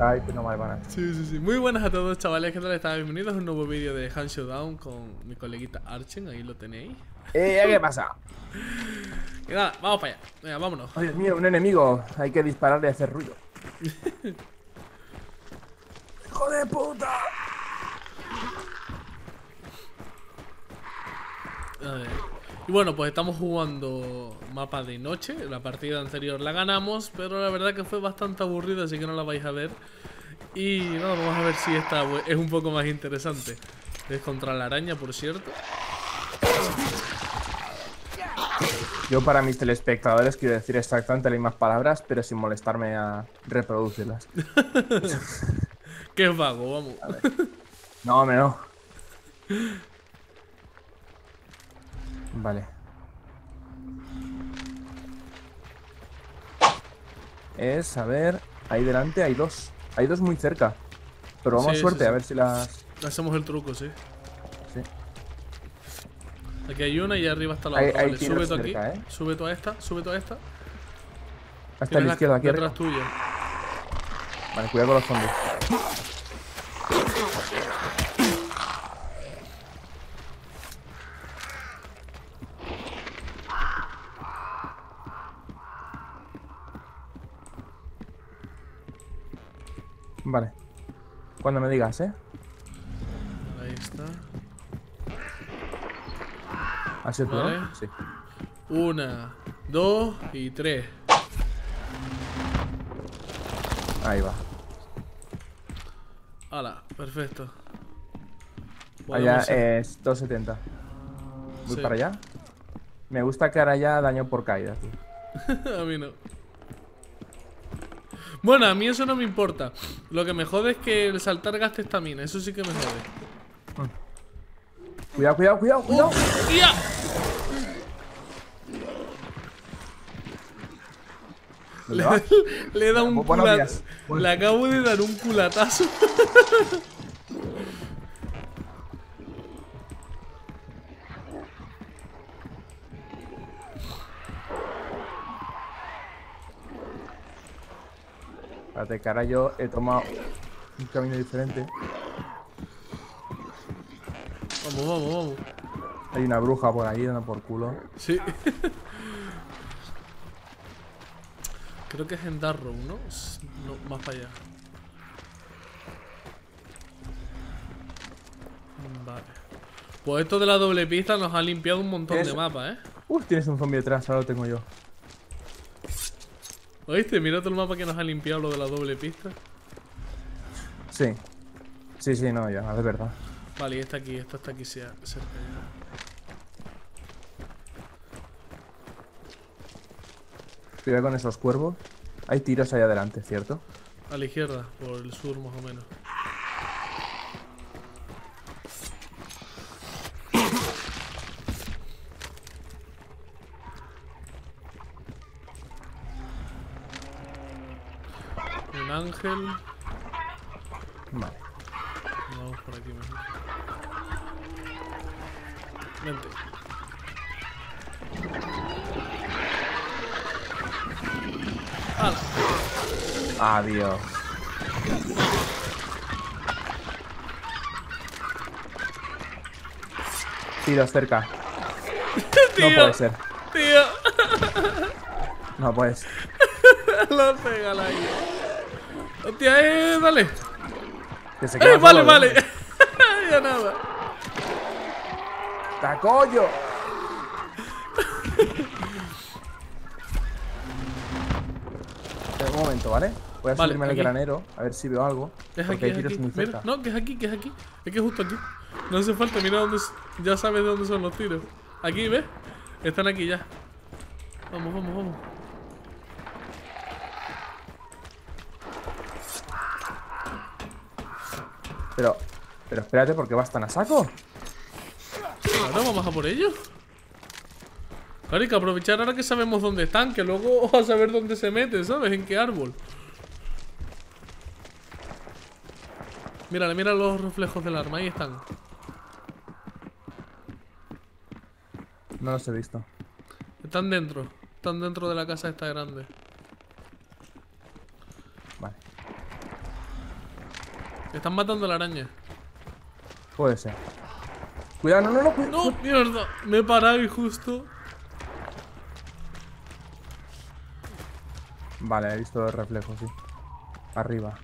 Skype, no para nada. Sí, sí, sí. Muy buenas a todos, chavales. ¿Qué tal están? Bienvenidos a un nuevo vídeo de Hand Showdown con mi coleguita Archen. Ahí lo tenéis. Eh, ¿qué pasa? Y nada, vamos para allá. Venga, vámonos. Ay, Dios mío, un enemigo. Hay que dispararle y hacer ruido. ¡Hijo de puta! A ver. Y bueno, pues estamos jugando mapa de noche. La partida anterior la ganamos, pero la verdad que fue bastante aburrida, así que no la vais a ver. Y nada, vamos a ver si esta es un poco más interesante. Es contra la araña, por cierto. Yo para mis telespectadores quiero decir exactamente las mismas palabras, pero sin molestarme a reproducirlas. Es vago, vamos. No, hombre, no. Vale. Es, a ver, ahí delante hay dos. Hay dos muy cerca. Pero vamos Sí, suerte, sí, sí. a ver si las... Hacemos el truco, sí. Sí. Aquí hay una y arriba está la Hay- otra. hay Vale, sube tú aquí. ¿eh? Sube tú a esta, sube tú a esta. Hasta la- izquierda, aquí detrás arriba. tuya. Vale, cuidado con los zombies. Vale. Cuando me digas, ¿eh? Ahí está. ¿Ha sido tú, Vale. no? Sí. Una, dos y tres. Ahí va. Hala, perfecto. Allá es 270. Voy Sí. para allá. Me gusta que ahora ya daño por caída, tío. a mí no. Bueno, a mí eso no me importa. Lo que me jode es que el saltar gaste estamina. Eso sí que me jode. Cuidado, cuidado, cuidado, cuidado. ¡Ya! ¿Dónde Le, le he dado un Bu- buenos cula- días. Bueno. Le acabo de dar un culatazo. Espérate, que ahora yo he tomado un camino diferente. Vamos, vamos, vamos. Hay una bruja por ahí dando por culo. Sí. Creo que es en Darrow, ¿no? No, más para allá. Vale. Pues esto de la doble pista nos ha limpiado un montón de mapas, ¿eh? Uf, tienes un zombie detrás, ahora lo tengo yo. ¿Oíste? Mira todo el mapa que nos ha limpiado lo de la doble pista. Sí. Sí, sí, no, ya, es verdad. Vale, y esta aquí, esta está aquí sea- cerca ya. Cuidado con esos cuervos. Hay tiros ahí adelante, ¿cierto? A la izquierda, por el sur más o menos. Un ángel. Vale. Vamos por aquí mejor. Vente. ¡Hala! Adiós. Tiros cerca. No puede ser. ¡Tío! No puede ser. Lo pega la ahí. Hostia, eh, dale. Que se Eh, vale, vale. ¿eh? ya nada. Espera Un momento, ¿vale? Voy a Vale, subirme al granero a ver si veo algo. Es aquí, hay es tiros aquí. Mira, cerca. no, que es aquí, que es aquí. Es que es justo aquí. No hace falta, mira dónde. Ya sabes de dónde son los tiros. Aquí, ¿ves? Están aquí ya. Vamos, vamos, vamos. Pero, pero espérate, porque vas tan a saco. Ahora vamos a por ellos. Claro, hay que aprovechar ahora que sabemos dónde están, que luego a saber dónde se meten, ¿sabes? En qué árbol. Mírale, mira los reflejos del arma, ahí están. No los he visto. Están dentro. Están dentro de la casa esta grande. Vale. Están matando a la araña. Puede ser. Cuidado, no, no, no. cuida- No, mierda. Me he parado y justo. Vale, he visto el reflejo, sí. Arriba.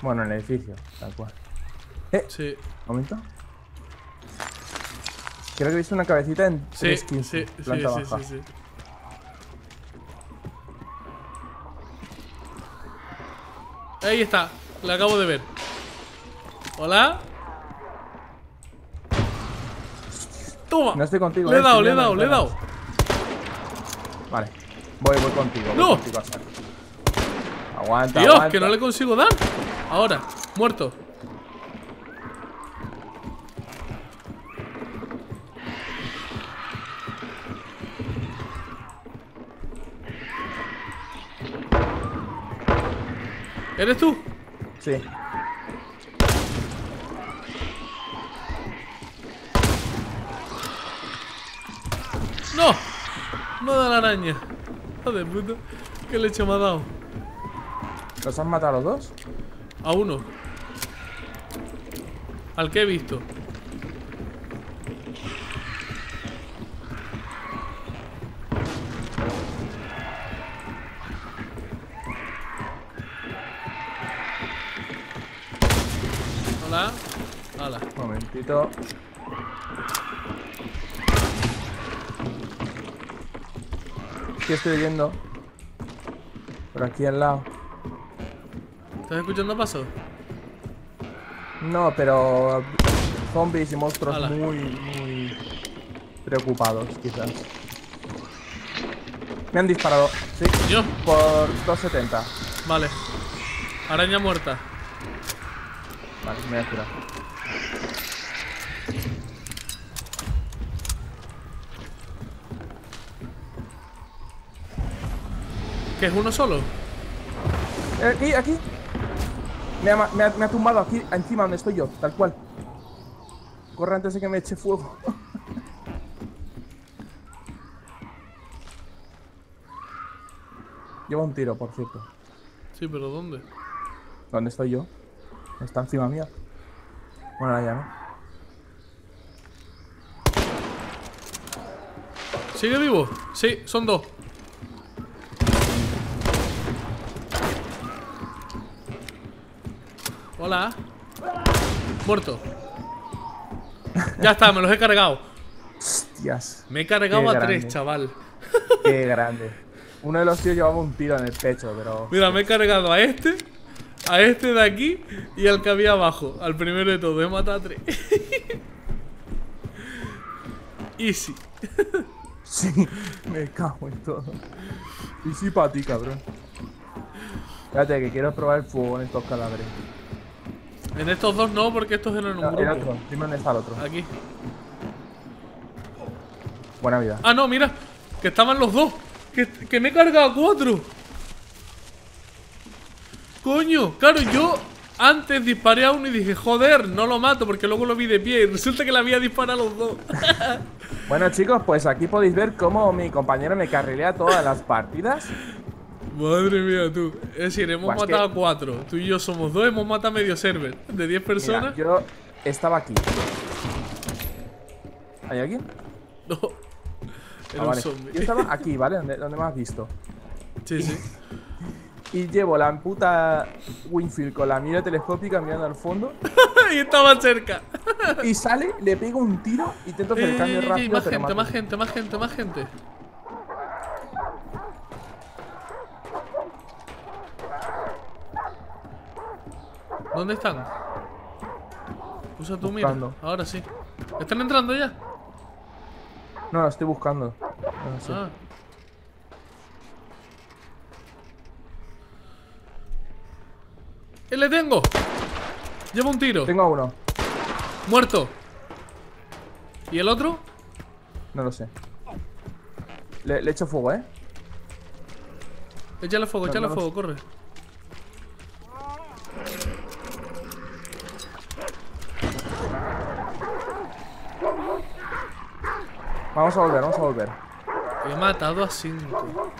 Bueno, en el edificio, tal cual. Eh, Sí, momento. Creo que he visto una cabecita en sí, 315, sí, sí, planta sí, baja. sí, sí. Ahí está, la acabo de ver. Hola. Toma. No estoy contigo. Le he eh, dado, le he dado, le he dado. Vale. Voy, voy contigo. voy ¡No! contigo. Aguanta, Dios, aguanta. que no le consigo dar. Ahora, muerto. ¿Eres tú? Sí. ¡No! No da la araña. Joder, puta. ¿Qué leche me ha dado? ¿Los han matado los dos? A uno. Al que he visto. Hola. Hola. Momentito. ¿Qué estoy viendo? Por aquí al lado. ¿Estás escuchando pasos? No, pero zombies y monstruos muy, muy preocupados, quizás. Me han disparado, sí, Yo. por 270. Vale. Araña muerta. Vale, me voy a curar. ¿Que es uno solo? Eh, Aquí, aquí. Me ha, me ha- me ha tumbado aquí, encima donde estoy yo, tal cual. Corre antes de que me eche fuego. Lleva un tiro, por cierto. Sí, pero ¿dónde? ¿Dónde estoy yo? Está encima mía. Bueno, ahora ya no. ¿Sigue vivo? Sí, son dos. Hola. Muerto. Ya está, me los he cargado. Hostias, Me he cargado a grande. tres, chaval. qué grande. Uno de los tíos llevaba un tiro en el pecho, pero. Mira, me he cargado a este, a este de aquí y al que había abajo. Al primero de todo, he matado a tres. Easy. Sí, me cago en todo. Y sí para ti, cabrón. Espérate, que quiero probar el fuego en estos cadáveres. En estos dos no, porque estos eran un No, el grupo. otro, dime dónde está el otro. Aquí. Buena vida. Ah, no, mira, que estaban los dos. Que, que me he cargado cuatro. Coño, claro, yo antes disparé a uno y dije, joder, no lo mato porque luego lo vi de pie y resulta que le había disparado a los dos. Bueno, chicos, pues aquí podéis ver cómo mi compañero me carrilea todas las partidas. Madre mía, tú. Es decir, hemos Buah, es matado que- a cuatro. Tú y yo somos dos, hemos matado a medio server. De 10 Mira, personas. yo estaba aquí. ¿Hay alguien? No. Era Ah, un vale. zombie. Yo estaba aquí, ¿vale? Donde, donde me has visto. Sí, sí. Y llevo la puta Winfield con la mira telescópica mirando al fondo. y estaba cerca. Y sale, le pego un tiro, intento hacer el cambio ey, rápido. más gente, más gente, más gente, más gente. ¿Dónde están? Usa tu mira. Buscando. Ahora sí. ¿Están entrando ya? No, lo estoy buscando. No. Ah. ¡Le tengo! Lleva un tiro. Tengo a uno. Muerto. ¿Y el otro? No lo sé. Le, le echo fuego, ¿eh? Échale fuego, No, échale no fuego, corre. Vamos a volver, vamos a volver. He matado a cinco.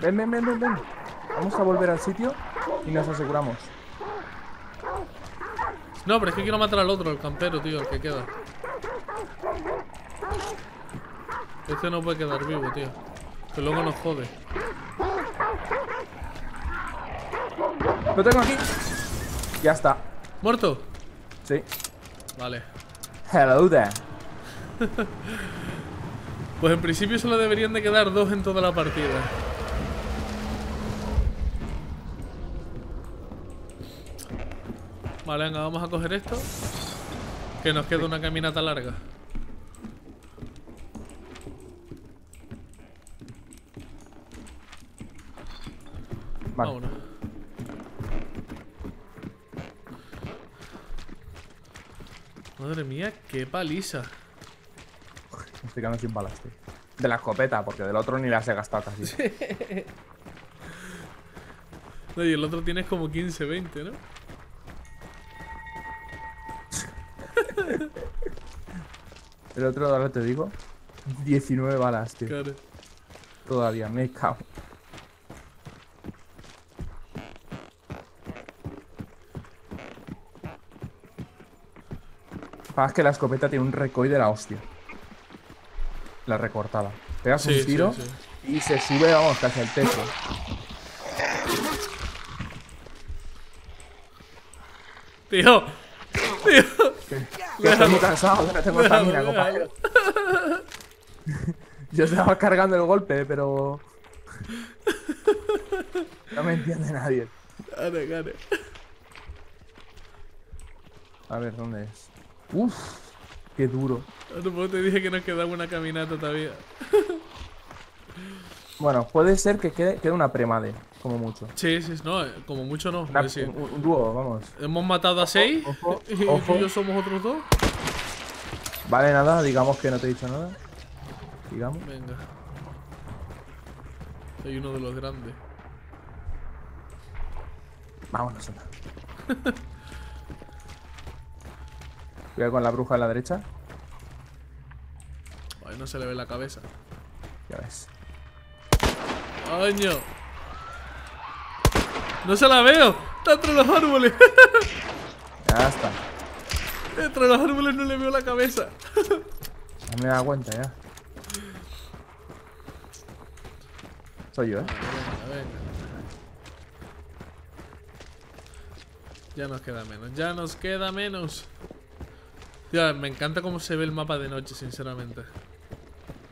Ven, ven, ven, ven, ven. Vamos a volver al sitio. Y nos aseguramos. No, pero es que quiero matar al otro, al campero, tío, el que queda. Este no puede quedar vivo, tío. Que luego nos jode. Lo tengo aquí. Ya está. ¿Muerto? Sí. Vale. Hello there. Pues en principio solo deberían de quedar dos en toda la partida. Vale, venga, vamos a coger esto. Que nos queda una caminata larga. Vale. Vámonos. Madre mía, qué paliza. Me estoy quedando sin balas, tío. De la escopeta, porque del otro ni las he gastado casi. No, y el otro tienes como 15, 20, ¿no? El otro, ahora te digo, 19 balas, tío. Claro. Todavía, me cago. Pasa que la escopeta tiene un recoil de la hostia. La recortada. Pegas Sí, un tiro sí, sí. y se sube, vamos, casi al techo. Tío. Tío. Que estoy muy cansado, no tengo estamina, compañero. Yo estaba cargando el golpe, pero. No me entiende nadie. Gane, gane. A ver, ¿dónde es? Uf, qué duro. No, pues te dije que nos quedaba una caminata todavía. Bueno, puede ser que quede, quede una premade, como mucho. Sí, sí, no, eh, como mucho no. Una- un, un dúo, vamos. hemos matado a seis Ojo, y tú ojo. y yo somos otros dos. Vale, nada, digamos que no te he dicho nada. Digamos. Venga. Soy uno de los grandes. Vámonos, anda. Cuidado con la bruja a la derecha. Ay, no se le ve la cabeza. Ya ves. ¡Coño! ¡No se la veo! ¡Está entre los árboles! Ya está. entre los árboles no le veo la cabeza. No me da cuenta ya. Soy yo, ¿eh? Venga, venga. Ya nos queda menos, ya nos queda menos. Tío, me encanta cómo se ve el mapa de noche, sinceramente.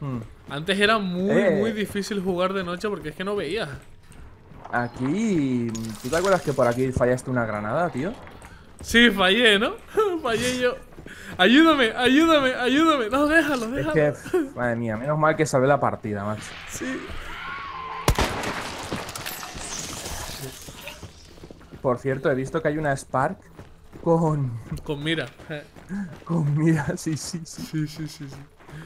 Hmm. Antes era muy, Eh. muy difícil jugar de noche porque es que no veías. Aquí. ¿Tú te acuerdas que por aquí fallaste una granada, tío? Sí, fallé, ¿no? fallé yo. Ayúdame, ayúdame, ayúdame. No, déjalo, Es déjalo. que. Madre mía, menos mal que salvé la partida, macho. Sí. Por cierto, he visto que hay una Spark con. Con mira. con mira, sí, sí, sí. Sí, sí, sí, sí.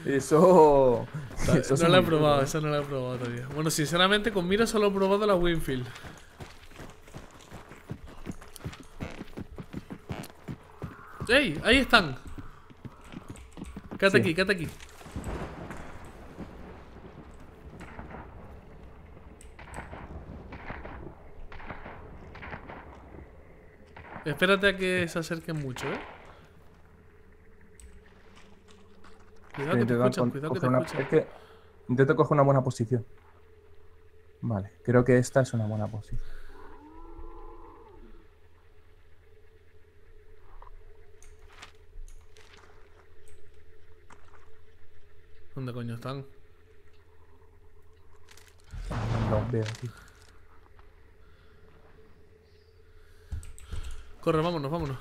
Eso. eso es no la he probado, ¿eh? esa no la he probado todavía. Bueno, sinceramente, con mira solo he probado la Winfield. ¡Ey! Ahí están. Quédate Sí. aquí, quédate aquí. Espérate a que se acerquen mucho, ¿eh? Cuidado que te escuchan, cuidado que te una- es que intento coger una buena posición. Vale, creo que esta es una buena posición. ¿Dónde coño están? No los veo aquí. Corre, vámonos, vámonos.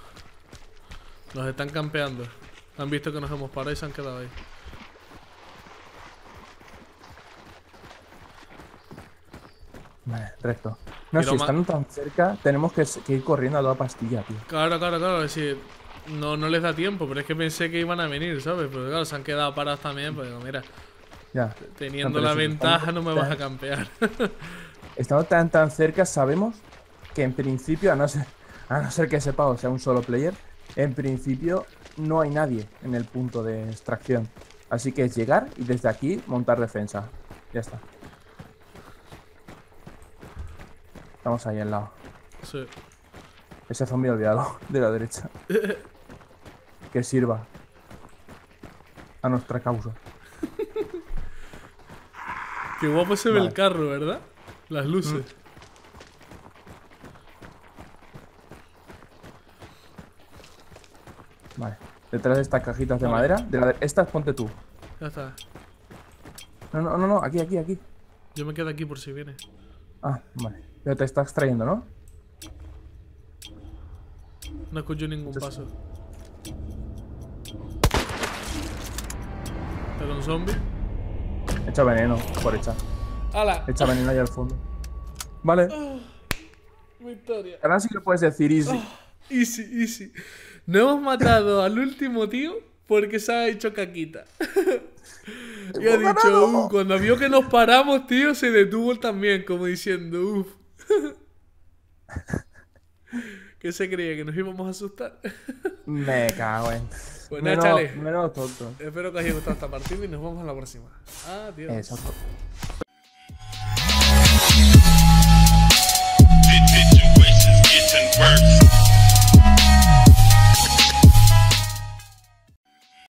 Nos están campeando. Han visto que nos hemos parado y se han quedado ahí. Vale, recto. No, Pero si están tan cerca, tenemos que, ir corriendo a toda pastilla, tío. Claro, claro, claro. Es decir, no, no les da tiempo, pero es que pensé que iban a venir, ¿sabes? Pero claro, se han quedado parados también. Pues digo, mira, Ya. teniendo la si ventaja no me vas a campear. Estando tan tan cerca, sabemos que en principio, a no ser, a no ser que sepa, sea un solo player, en principio no hay nadie en el punto de extracción. Así que es llegar y desde aquí montar defensa. Ya está. Estamos ahí al lado. Sí. Ese zombie olvidado de la derecha. que sirva a nuestra causa. Qué guapo se ve Vale. el carro, ¿verdad? Las luces. Vale. Detrás de estas cajitas de Vale. madera. De la de- Estas ponte tú. Ya está. No, no, no, no. Aquí, aquí, aquí. Yo me quedo aquí por si viene. Ah, vale. Pero te está extrayendo, ¿no? No escucho ningún paso. Pero un zombie. Echa veneno, por echar. ¡Hala! Echa veneno ahí al fondo. Vale. Victoria. Ahora sí que puedes decir easy. Easy, easy no hemos matado al último tío porque se ha hecho caquita. y ha dicho, uh, cuando vio que nos paramos, tío, se detuvo también, como diciendo, uff. ¿Qué se creía? ¿Que nos íbamos a asustar? Me cago en. Bueno, menos, chale. Menos tonto. Espero que os haya gustado esta partida y nos vemos a la próxima. Adiós. Exacto. worse.